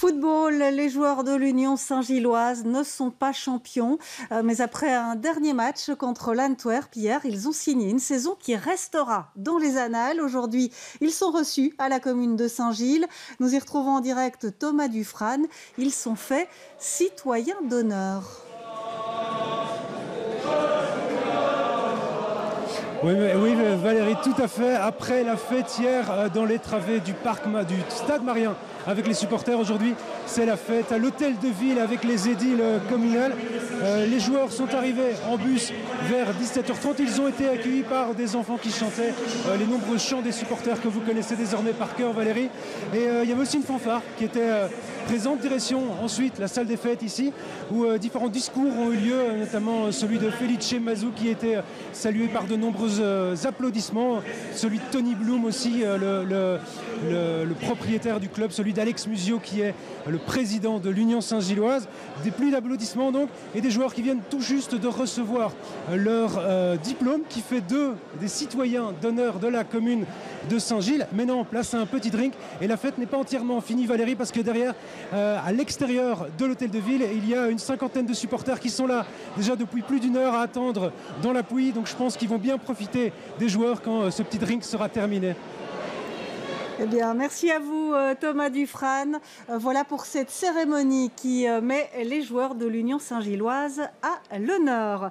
Football, les joueurs de l'Union Saint-Gilloise ne sont pas champions, euh, mais après un dernier match contre l'Antwerp hier, ils ont signé une saison qui restera dans les annales. Aujourd'hui, ils sont reçus à la commune de Saint-Gilles. Nous y retrouvons en direct Thomas Dufrane. Ils sont faits citoyens d'honneur. Oui, oui, Valérie, tout à fait. Après la fête hier euh, dans les travées du parc du Stade Marien avec les supporters aujourd'hui, c'est la fête à l'hôtel de ville avec les édiles communales. Euh, les joueurs sont arrivés en bus vers 17h30. Ils ont été accueillis par des enfants qui chantaient euh, les nombreux chants des supporters que vous connaissez désormais par cœur, Valérie. Et il y avait aussi une fanfare qui était présente direction ensuite la salle des fêtes ici où différents discours ont eu lieu, notamment celui de Felice Mazou qui était salué par de nombreux applaudissements, celui de Tony Bloom aussi, le, le, propriétaire du club, celui d'Alex Musio qui est le président de l'Union Saint-Gilloise. Des pluies d'applaudissements donc et des joueurs qui viennent tout juste de recevoir leur euh, diplôme qui fait d'eux des citoyens d'honneur de la commune de Saint-Gilles. Mais non, place un petit drink et la fête n'est pas entièrement finie Valérie parce que derrière, euh, à l'extérieur de l'hôtel de ville, il y a une cinquantaine de supporters qui sont là déjà depuis plus d'une heure à attendre dans la pluie. Donc je pense qu'ils vont bien profiter des joueurs quand euh, ce petit drink sera terminé. Eh bien, merci à vous, euh, Thomas Dufrane. Euh, voilà pour cette cérémonie qui met les joueurs de l'Union Saint-Gilloise à l'honneur.